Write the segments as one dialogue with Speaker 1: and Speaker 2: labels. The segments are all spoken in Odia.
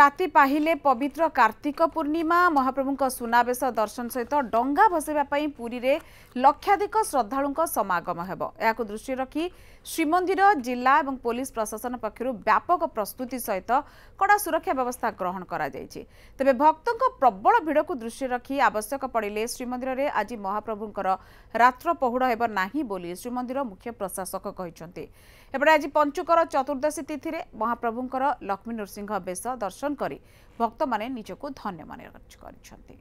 Speaker 1: ରାତି ପାହିଲେ ପବିତ୍ର କାର୍ତ୍ତିକ ପୂର୍ଣ୍ଣିମା ମହାପ୍ରଭୁଙ୍କ ସୁନାବେଶ ଦର୍ଶନ ସହିତ ଡଙ୍ଗା ଭସାଇବା ପାଇଁ ପୁରୀରେ ଲକ୍ଷାଧିକ ଶ୍ରଦ୍ଧାଳୁଙ୍କ ସମାଗମ ହେବ। ଏହାକୁ ଦୃଷ୍ଟିରେ ରଖି ଶ୍ରୀମନ୍ଦିର ଜିଲ୍ଲା ଏବଂ ପୋଲିସ ପ୍ରଶାସନ ପକ୍ଷରୁ ବ୍ୟାପକ ପ୍ରସ୍ତୁତି ସହିତ କଡ଼ା ସୁରକ୍ଷା ବ୍ୟବସ୍ଥା ଗ୍ରହଣ କରାଯାଇଛି। ତେବେ ଭକ୍ତଙ୍କ ପ୍ରବଳ ଭିଡ଼କୁ ଦୃଷ୍ଟିରେ ରଖି ଆବଶ୍ୟକ ପଡ଼ିଲେ ଶ୍ରୀମନ୍ଦିରରେ ଆଜି ମହାପ୍ରଭୁଙ୍କର ରାତ୍ର ପହୁଡ଼ ହେବ ନାହିଁ ବୋଲି ଶ୍ରୀମନ୍ଦିର ମୁଖ୍ୟ ପ୍ରଶାସକ କହିଛନ୍ତି। ଏପଟେ ଆଜି ପଞ୍ଚୁକର ଚତୁର୍ଦ୍ଦଶୀ ତିଥିରେ ମହାପ୍ରଭୁଙ୍କର ଲକ୍ଷ୍ମୀ ନୃସିଂହ ବେଶ ଦର୍ଶନ କରି ଭକ୍ତମାନେ ନିଜକୁ ଧନ୍ୟ ମନେ କରିଛନ୍ତି।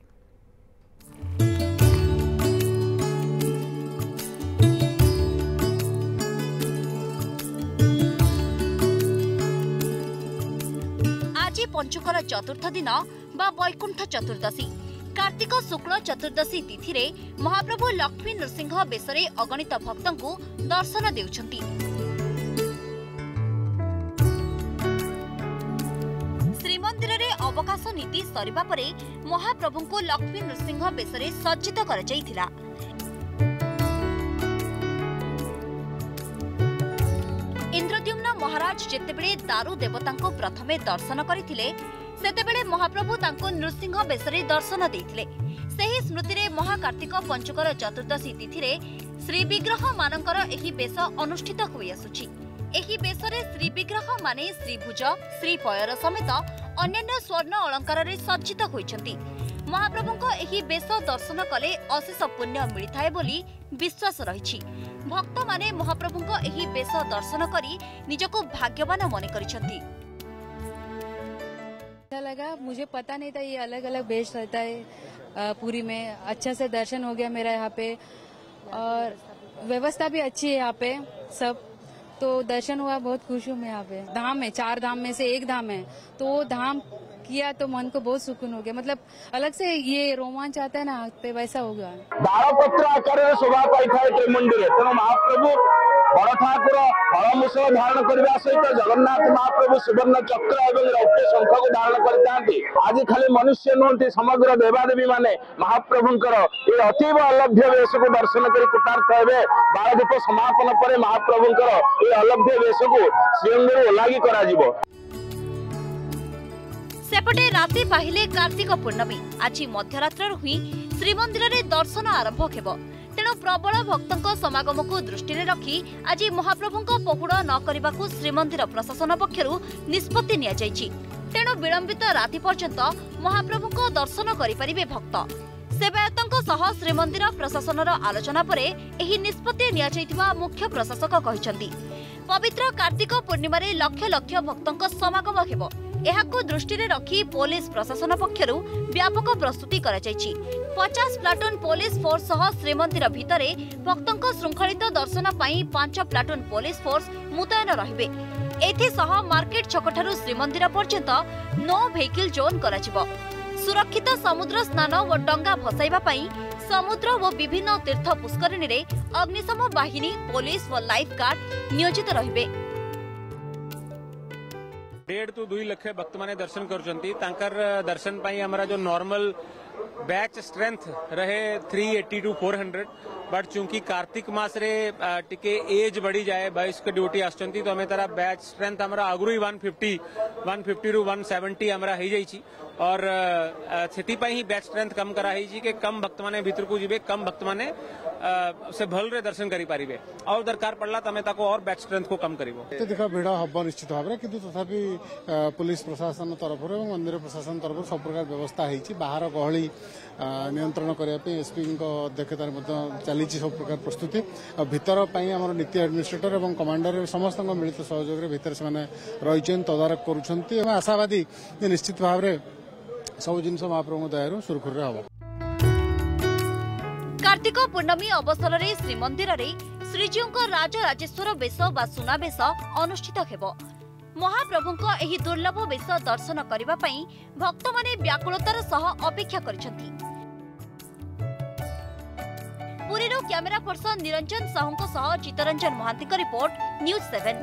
Speaker 2: ଆଜି ପଞ୍ଚୁକର ଚତୁର୍ଥ ଦିନ ବା ବୈକୁଣ୍ଠ ଚତୁର୍ଦ୍ଦଶୀ। କାର୍ତ୍ତିକ ଶୁକ୍ଳ ଚତୁର୍ଦ୍ଦଶୀ ତିଥିରେ ମହାପ୍ରଭୁ ଲକ୍ଷ୍ମୀ ନୃସିଂହ ବେଶରେ ଅଗଣିତ ଭକ୍ତଙ୍କୁ ଦର୍ଶନ ଦେଉଛନ୍ତି। ଅବକାଶ ନୀତି ସରିବା ପରେ ମହାପ୍ରଭୁଙ୍କୁ ଲକ୍ଷ୍ମୀ ନୃସିଂହ ବେଶରେ ସଜ୍ଜିତ କରାଯାଇଥିଲା। ଇନ୍ଦ୍ରଦ୍ୟୁମ୍ନ ମହାରାଜ ଯେତେବେଳେ ଦାରୁ ଦେବତାଙ୍କୁ ପ୍ରଥମେ ଦର୍ଶନ କରିଥିଲେ ସେତେବେଳେ ମହାପ୍ରଭୁ ତାଙ୍କୁ ନୃସିଂହ ବେଶରେ ଦର୍ଶନ ଦେଇଥିଲେ। ସେହି ସ୍ମୃତିରେ ମହାକାର୍ତ୍ତିକ ପଞ୍ଚୁକର ଚତୁର୍ଦ୍ଦଶୀ ତିଥିରେ ଶ୍ରୀବିଗ୍ରହ ମାନଙ୍କର ଏହି ବେଶ ଅନୁଷ୍ଠିତ ହୋଇଆସୁଛି। ଏହି ବେଶରେ ଶ୍ରୀବିଗ୍ରହ ମାନେ ଶ୍ରୀଭୁଜ ଶ୍ରୀପୟର ସମେତ ଅନ୍ୟାନ୍ୟ ସ୍ୱର୍ଣ୍ଣ ଅଳଙ୍କାରରେ ସଜ୍ଜିତ ହୋଇଛନ୍ତି ମହାପ୍ରଭୁଙ୍କ ଏହି ବେଶ ଦର୍ଶନ କଲେ ଅଶେଷ ପୁଣ୍ୟ ମିଳିଥାଏ ବୋଲି ବିଶ୍ୱାସ ରହିଛି ଭକ୍ତମାନେ ମହାପ୍ରଭୁଙ୍କ ଏହି ବେଶ ଦର୍ଶନ କରି ନିଜକୁ ଭାଗ୍ୟବାନ ମନେ କରିଛନ୍ତି
Speaker 3: अच्छा लगा मुझे पता नहीं था ये अलग अलग बेच रहता है अ, पूरी में अच्छा से दर्शन हो गया मेरा यहाँ पे और व्यवस्था भी अच्छी है यहाँ पे सब तो दर्शन हुआ, बहुत खुश हूँ मैं यहाँ पे। धाम है, चार धाम में से एक धाम है। तो वो धाम किया तो मन को बहुत सुकून हो गया मतलब अलग से ये रोमांच आता है ना हाथ पे वैसा हो गया
Speaker 4: ଦାଳପତ୍ର ଆକାରରେ ଶୋଭା ପାଇଥାଏ ତ୍ରିମୁଣ୍ଡିରେ ତେଣୁ ମହାପ୍ରଭୁ ବଡ ଠାକୁର ଫଳମୂଷଳ ଧାରଣ କରିବା ସହିତ ଜଗନ୍ନାଥ ମହାପ୍ରଭୁ ସୁବର୍ଣ୍ଣ ଚକ୍ର ଏବଂ ରୌପ୍ୟ ଶଙ୍ଖକୁ ଧାରଣ କରିଥାନ୍ତି ଆଜି ଖାଲି ମନୁଷ୍ୟ ନୁହନ୍ତି ସମଗ୍ର ଦେବାଦେବୀ ମାନେ ମହାପ୍ରଭୁଙ୍କର ଏ ଅତୀବ ଅଲଭ୍ୟ ବେଶକୁ ଦର୍ଶନ କରି କୃତାର୍ଥ ହେବେ ବାଳଦୀପ ସମାପନ ପରେ ମହାପ୍ରଭୁଙ୍କର ଏ ଅଲଭ୍ୟ ବେଶକୁ ଶ୍ରୀଅଙ୍ଗରୁ ଓଲାଗି କରାଯିବ
Speaker 2: ସେପଟେ ରାତି ପାହିଲେ କାର୍ତ୍ତିକ ପୂର୍ଣ୍ଣମୀ। ଆଜି ମଧ୍ୟରାତ୍ରରୁ ହିଁ ଶ୍ରୀମନ୍ଦିରରେ ଦର୍ଶନ ଆରମ୍ଭ ହେବ। ତେଣୁ ପ୍ରବଳ ଭକ୍ତଙ୍କ ସମାଗମକୁ ଦୃଷ୍ଟିରେ ରଖି ଆଜି ମହାପ୍ରଭୁଙ୍କ ପହୁଡ଼ ନ କରିବାକୁ ଶ୍ରୀମନ୍ଦିର ପ୍ରଶାସନ ପକ୍ଷରୁ ନିଷ୍ପତ୍ତି ନିଆଯାଇଛି। ତେଣୁ ବିଳମ୍ବିତ ରାତି ପର୍ଯ୍ୟନ୍ତ ମହାପ୍ରଭୁଙ୍କ ଦର୍ଶନ କରିପାରିବେ ଭକ୍ତ। ସେବାୟତଙ୍କ ସହ ଶ୍ରୀମନ୍ଦିର ପ୍ରଶାସନର ଆଲୋଚନା ପରେ ଏହି ନିଷ୍ପତ୍ତି ନିଆଯାଇଥିବା ମୁଖ୍ୟ ପ୍ରଶାସକ କହିଛନ୍ତି ପବିତ୍ର କାର୍ତ୍ତିକ ପୂର୍ଣ୍ଣିମାରେ ଲକ୍ଷ ଲକ୍ଷ ଭକ୍ତଙ୍କ ସମାଗମ ହେବ। ଏହାକୁ ଦୃଷ୍ଟିରେ ରଖି ପୋଲିସ ପ୍ରଶାସନ ପକ୍ଷରୁ ବ୍ୟାପକ ପ୍ରସ୍ତୁତି କରାଯାଇଛି। ପଚାଶ ପ୍ଲାଟୁନ ପୋଲିସ ଫୋର୍ସ ସହ ଶ୍ରୀମନ୍ଦିର ଭିତରେ ଭକ୍ତଙ୍କ ଶୃଙ୍ଖଳିତ ଦର୍ଶନ ପାଇଁ ପାଞ୍ଚ ପ୍ଲାଟୁନ ପୋଲିସ ଫୋର୍ସ ମୁତୟନ ରହିବେ। ଏଥିସହ ମାର୍କେଟ ଛକଠାରୁ ଶ୍ରୀମନ୍ଦିର ପର୍ଯ୍ୟନ୍ତ ନୋ ଭେହିକିଲ ଜୋନ୍ କରାଯିବ। ସୁରକ୍ଷିତ ସମୁଦ୍ର ସ୍ନାନ ଓ ଡଙ୍ଗା ଭସାଇବା ପାଇଁ ସମୁଦ୍ର ଓ ବିଭିନ୍ନ ତୀର୍ଥ ପୁଷ୍କରିଣୀରେ ଅଗ୍ନିଶମ ବାହିନୀ ପୋଲିସ ଓ ଲାଇଫ ଗାର୍ଡ ନିୟୋଜିତ ରହିବେ।
Speaker 5: ଦେଢ଼ ଟୁ ଦୁଇ ଲକ୍ଷ ଭକ୍ତମାନେ ଦର୍ଶନ କରୁଛନ୍ତି। ତାଙ୍କର ଦର୍ଶନ ପାଇଁ ଆମର ଯେଉଁ ନର୍ମାଲ ବ୍ୟାଚ୍ ଷ୍ଟ୍ରେନ୍ଥ ରହେ three eighty to four hundred but ଚୁଙ୍କି Kartik ମାସରେ ଟିକେ ଏଜ୍ ବଢ଼ିଯାଏ ବୟସ୍କ ଡ୍ୟୁଟି ଆସୁଛନ୍ତି ତ ଆମେ ତାର ବ୍ୟାଚ୍ ଷ୍ଟ୍ରେନ୍ଥ ଆମର ଆଗରୁ ହିଁ ୱାନ୍ ଫିଫ୍ଟି ୱାନ୍ ଫିଫ୍ଟିରୁ ୱାନ୍ ସେଭେଣ୍ଟି ଆମର ହେଇଯାଇଛି। और ସେଥିପାଇଁ ବ୍ୟାଚ୍ ଷ୍ଟ୍ରେନ୍ଥ କମ୍ କରାହେଇଛି କି କମ୍ ଭକ୍ତମାନେ ଭିତରକୁ ଯିବେ କମ୍ ଭକ୍ତମାନେ ସେ ଭଲରେ ଦର୍ଶନ କରିପାରିବେ ଆଉ ଦରକାର ପଡ଼ିଲା ତମେ ତାକୁ ଅର୍ ବ୍ୟାଚ୍ ଷ୍ଟ୍ରେନ୍ଥକୁ କମ୍ କରିବ
Speaker 6: ଅତ୍ୟଧିକ ଭିଡ଼ ହେବ ନିଶ୍ଚିତ ଭାବରେ କିନ୍ତୁ ତଥାପି ପୁଲିସ୍ ପ୍ରଶାସନ ତରଫରୁ ଏବଂ ମନ୍ଦିର ପ୍ରଶାସନ ତରଫରୁ ସବୁ ପ୍ରକାର ବ୍ୟବସ୍ଥା ହେଇଛି ବାହାର ଗହଳି ନିୟନ୍ତ୍ରଣ କରିବା ପାଇଁ ଏସ୍ପିଙ୍କ ଅଧ୍ୟକ୍ଷତାରେ ମଧ୍ୟ ଚାଲିଛି ସବୁ ପ୍ରକାର ପ୍ରସ୍ତୁତି। ଆଉ ଭିତର ପାଇଁ ଆମର ନୀତି ଆଡମିନିଷ୍ଟ୍ରେଟର ଏବଂ କମାଣ୍ଡର ସମସ୍ତଙ୍କ ମିଳିତ ସହଯୋଗରେ ଭିତରେ ସେମାନେ ରହିଛନ୍ତି ତଦାରଖ କରୁଛନ୍ତି। ଏବଂ ଆଶାବାଦୀ ଯେ ନିଶ୍ଚିତ ଭାବରେ ସବୁ ଜିନିଷ ମହାପ୍ରଭୁଙ୍କ ଦୟାରୁ ସୁରୁଖୁରୁରେ ହେବ।
Speaker 2: କାର୍ତ୍ତିକ ପୂର୍ଣ୍ଣମୀ ଅବସରରେ ଶ୍ରୀମନ୍ଦିରରେ ଶ୍ରୀଜୀଉଙ୍କ ରାଜରାଜେଶ୍ୱର ବେଶ ବା ସୁନାବେଶ ଅନୁଷ୍ଠିତ ହେବ। ମହାପ୍ରଭୁଙ୍କ ଏହି ଦୁର୍ଲଭ ବେଶ ଦର୍ଶନ କରିବା ପାଇଁ ଭକ୍ତମାନେ ବ୍ୟାକୁଳତାର ସହ ଅପେକ୍ଷା କରିଛନ୍ତି। ପୁରୀରୁ କ୍ୟାମେରା ପର୍ସନ ନିରଞ୍ଜନ ସାହୁଙ୍କ ସହ ଚିତ୍ତରଞ୍ଜନ ମହାନ୍ତିଙ୍କ ରିପୋର୍ଟ ନ୍ୟୁଜ୍ ସେଭେନ୍।